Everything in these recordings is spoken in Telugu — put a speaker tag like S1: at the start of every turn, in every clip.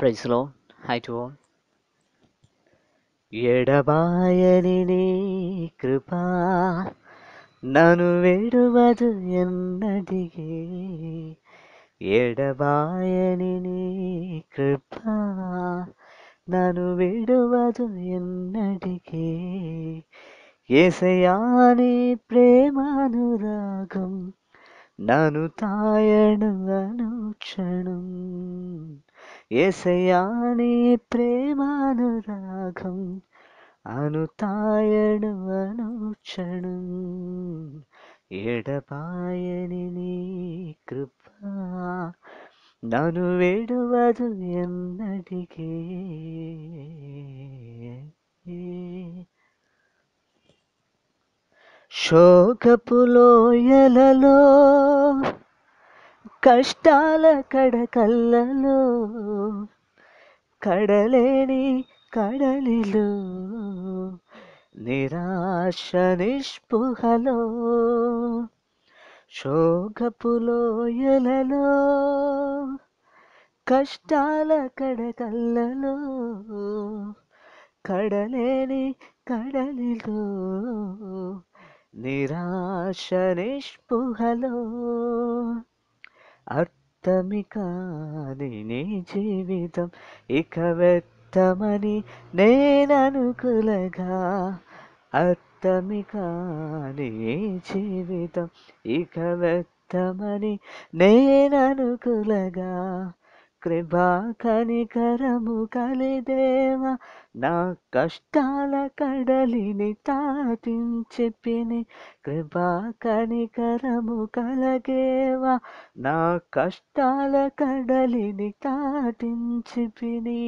S1: ప్రైజ్లో హై టు ఆల్. ఎడబాయని నీ కృపా నను విడువదు ఎన్నటికీ. ఎడబాయని నీ కృపా నను విడువదు ఎన్నటికీ. ఏసయాని ప్రేమానురాగం నను తాయణు అనుక్షణం ఏసయాని ప్రేమానురాగం అనుతాయడు అనుక్షణం. ఎడపాయని నీ కృపా నన్ను విడువదు ఎన్నటికీ. శోకపులోయలలో కష్టాల కడకల్లలో కడలేని కడలిలో నిరాశ నిస్పృహలో శోకపులోయలలో కష్టాల కడకల్లలో కడలేని కడలిలో నిరాశ నిస్పృహలో. అర్థమి కాని నీ జీవితం. ఇక వ్యర్థమని నేననుకులగా. అర్థమి కాని జీవితం. ఇక వ్యర్థమని నేననుకులగా. కృపా కనికరము కలిదేవ నా కష్టాల కడలిని తాటించిపిని కృపా కనికరము కలగేవా నా కష్టాల కడలిని తాటించిపిని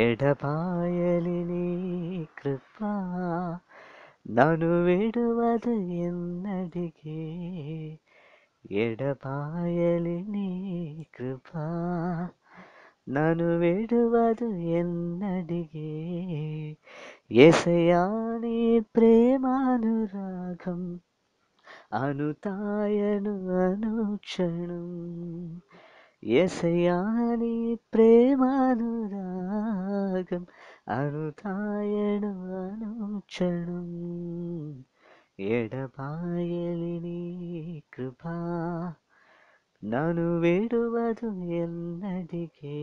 S1: ఎడపాయలిని కృపా నను విడువదు ఎన్నడిగే ఎడపాయలి నీ కృపా. నన్ను విడువదు ఎన్నడిగే. ఎసయాని ప్రేమానురాగం అనుతాయను అనుక్షణం. ఎసయాని ప్రేమానురాగం అనుతాయను అనుక్షణం. ఎడబాయలి నీ కృపా నన్ను విడువదు ఎన్నటికే.